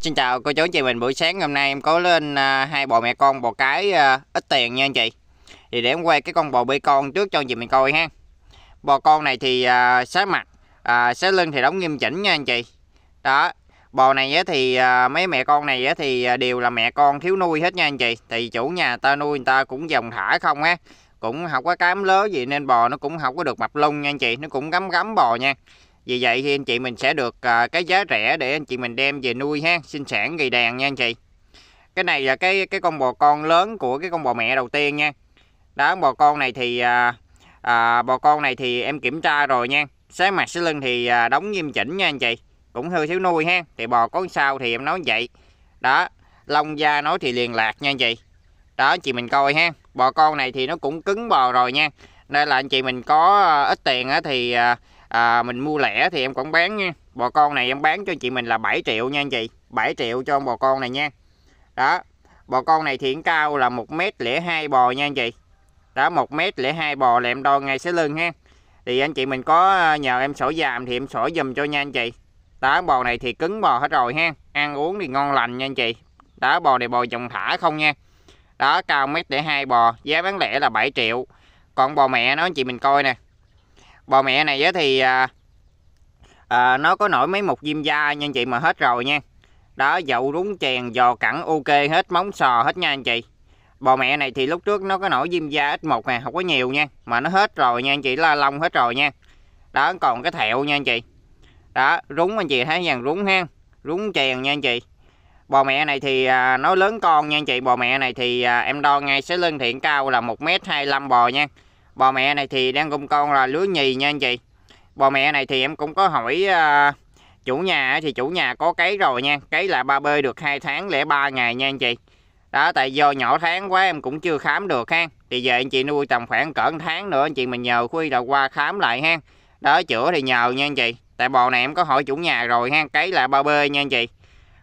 Xin chào cô chú anh chị mình buổi sáng hôm nay em có lên à, hai bò mẹ con bò cái à, ít tiền nha anh chị. Thì để em quay cái con bò bê con trước cho anh chị mình coi ha. Bò con này thì uh, xá mặt, uh, xá lưng thì đóng nghiêm chỉnh nha anh chị. Đó, bò này á thì uh, mấy mẹ con này á thì đều là mẹ con thiếu nuôi hết nha anh chị. Thì chủ nhà ta nuôi người ta cũng dòng thả không á. Cũng không có cám lớn gì nên bò nó cũng không có được mập lung nha anh chị, nó cũng gắm gắm bò nha. Vì vậy thì anh chị mình sẽ được ờ, cái giá rẻ để anh chị mình đem về nuôi ha, sinh sản gầy đàn nha anh chị. Cái này là cái cái con bò con lớn của cái con bò mẹ đầu tiên nha. Đó bò con này thì à, à, bò con này thì em kiểm tra rồi nha. Sáng mặt cái lưng thì à, đóng nghiêm chỉnh nha anh chị. Cũng hơi thiếu nuôi ha. Thì bò có sao thì em nói vậy. Đó, lông da nó thì liền lạc nha anh chị. Đó anh chị mình coi ha. Bò con này thì nó cũng cứng bò rồi nha. Nên là anh chị mình có ít tiền á thì à, mình mua lẻ thì em cũng bán nha. Bò con này em bán cho chị mình là 7 triệu nha anh chị. 7 triệu cho bò con này nha. Đó bò con này thiện cao là một mét lẻ hai bò nha anh chị. Đó một mét lẻ hai bò là em đo ngay sẽ lưng ha. Thì anh chị mình có à, nhờ em sổ dàm thì em sổ dùm cho nha anh chị. Đó bò này thì cứng bò hết rồi ha. Ăn uống thì ngon lành nha anh chị. Đó bò này bò dòng thả không nha. Đó cao mét để hai bò giá bán lẻ là 7 triệu. Còn bò mẹ nó anh chị mình coi nè bò mẹ này thì à, à, nó có nổi mấy một diêm da nha anh chị mà hết rồi nha. Đó dậu rúng chèn giò cẳng ok hết móng sò hết nha anh chị. Bò mẹ này thì lúc trước nó có nổi diêm da ít một nè không có nhiều nha mà nó hết rồi nha anh chị la lông hết rồi nha. Đó còn cái thẹo nha anh chị. Đó rúng anh chị thấy dàn rúng ha rúng chèn nha anh chị. Bò mẹ này thì à, nó lớn con nha anh chị bò mẹ này thì à, em đo ngay sẽ lưng thiện cao là một m hai bò nha bò mẹ này thì đang gung con là lứa nhì nha anh chị. Bò mẹ này thì em cũng có hỏi uh, chủ nhà thì chủ nhà có cấy rồi nha. Cấy là ba bơi được hai tháng lẻ ba ngày nha anh chị. Đó tại do nhỏ tháng quá em cũng chưa khám được ha. Thì giờ anh chị nuôi tầm khoảng cỡ tháng nữa anh chị mình nhờ khuy là qua khám lại ha. Đó chữa thì nhờ nha anh chị. Tại bò này em có hỏi chủ nhà rồi ha cấy là ba bơi nha anh chị.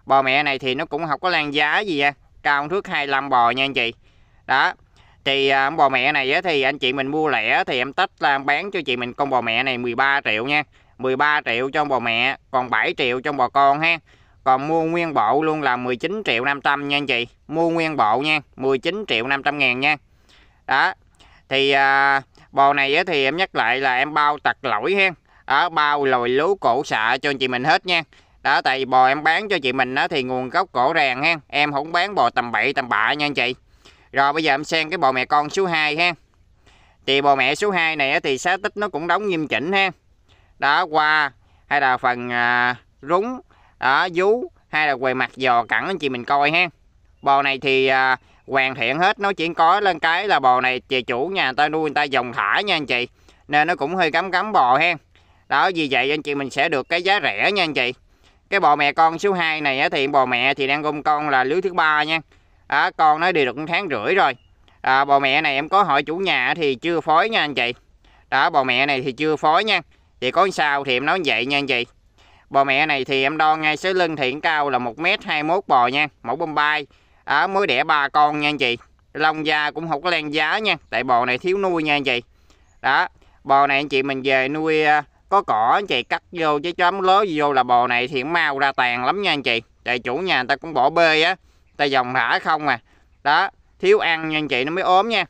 Bò mẹ này thì nó cũng không có lan giá gì nha. Cao thước 25 bò nha anh chị. Đó thì à, con bò mẹ này thì anh chị mình mua lẻ thì em tách ra bán cho chị mình. Con bò mẹ này 13 triệu nha. 13 triệu cho bò mẹ còn 7 triệu cho bò con ha. Còn mua nguyên bộ luôn là 19 triệu 500 nha anh chị. Mua nguyên bộ nha 19 triệu 500 ngàn nha. Đó. Thì à, bò này thì em nhắc lại là em bao tật lỗi ha đó bao lồi lú cổ xạ cho anh chị mình hết nha. Đó tại bò em bán cho chị mình đó thì nguồn gốc cổ ràng ha em không bán bò tầm bậy tầm bạ nha anh chị rồi bây giờ em xem cái bò mẹ con số 2 ha. Thì bò mẹ số 2 này thì xá tích nó cũng đóng nghiêm chỉnh ha. Đó qua hay là phần à, rúng, đó vú hay là quầy mặt giò cẳng anh chị mình coi ha. Bò này thì à, hoàn thiện hết, nó chỉ có lên cái là bò này chị chủ nhà người ta nuôi người ta dòng thả nha anh chị. Nên nó cũng hơi cắm cắm bò ha. Đó vì vậy anh chị mình sẽ được cái giá rẻ nha anh chị. Cái bò mẹ con số 2 này thì bò mẹ thì đang ôm con là lứa thứ ba nha à, con nó đi được một tháng rưỡi rồi. À, bò mẹ này em có hỏi chủ nhà thì chưa phối nha anh chị. Đó bò mẹ này thì chưa phối nha. Vậy có sao thì em nói vậy nha anh chị. Bò mẹ này thì em đo ngay số lưng thì cao là 1m21 bò nha mẫu bombay à, mới đẻ ba con nha anh chị. Lông da cũng không có len giá nha tại bò này thiếu nuôi nha anh chị. Đó bò này anh chị mình về nuôi à, có cỏ anh chị cắt vô chứ chấm lớn vô là bò này thì mau ra tàn lắm nha anh chị. Tại chủ nhà người ta cũng bỏ bê á tay dòng thả không à. Đó, thiếu ăn nha anh chị, nó mới ốm nha.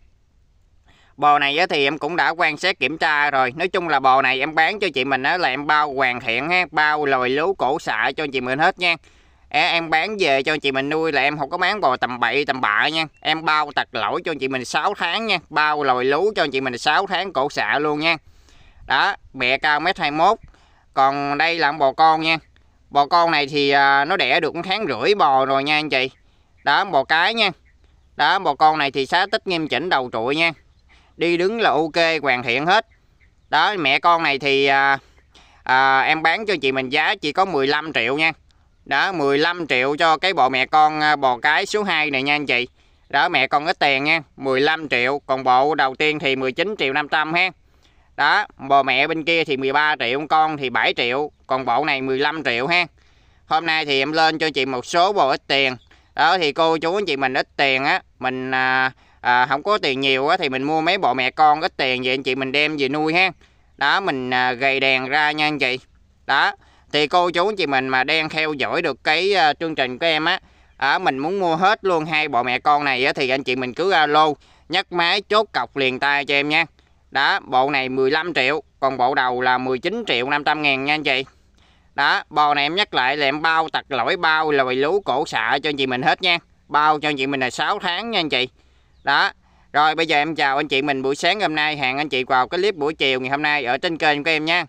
Bò này thì em cũng đã quan sát kiểm tra rồi. Nói chung là bò này em bán cho chị mình đó là em bao hoàn thiện ha, bao lồi lú cổ xạ cho chị mình hết nha. Em bán về cho chị mình nuôi là em không có bán bò tầm bậy, tầm bạ nha. Em bao tật lỗi cho chị mình 6 tháng nha, bao lồi lú cho chị mình 6 tháng cổ xạ luôn nha. Đó, mẹ cao mét 21 còn đây là bò con nha. Bò con này thì à, nó đẻ được một tháng rưỡi bò rồi nha anh chị đó bò cái nha. Đó bò con này thì xá tích nghiêm chỉnh đầu trụi nha. Đi đứng là ok hoàn thiện hết. Đó mẹ con này thì à, à, em bán cho chị mình giá chỉ có 15 triệu nha. Đó 15 triệu cho cái bộ mẹ con à, bò cái số 2 này nha anh chị. Đó mẹ con ít tiền nha 15 triệu. Còn bộ đầu tiên thì 19 triệu 500 ha. Đó bò mẹ bên kia thì 13 triệu con thì 7 triệu. Còn bộ này 15 triệu ha. Hôm nay thì em lên cho chị một số bò ít tiền đó thì cô chú anh chị mình ít tiền á mình à, à, không có tiền nhiều á thì mình mua mấy bộ mẹ con ít tiền vậy anh chị mình đem về nuôi ha. Đó mình à, gầy đèn ra nha anh chị. Đó thì cô chú anh chị mình mà đang theo dõi được cái à, chương trình của em á ở mình muốn mua hết luôn hai bộ mẹ con này á, thì anh chị mình cứ alo nhắc máy chốt cọc liền tay cho em nha. Đó bộ này 15 triệu còn bộ đầu là 19 triệu 500 ngàn nha anh chị đó, bò này em nhắc lại là em bao tặc lỗi, bao là lú cổ xạ cho anh chị mình hết nha. Bao cho anh chị mình là 6 tháng nha anh chị. Đó, rồi bây giờ em chào anh chị mình buổi sáng hôm nay, hẹn anh chị vào cái clip buổi chiều ngày hôm nay ở trên kênh của em nha.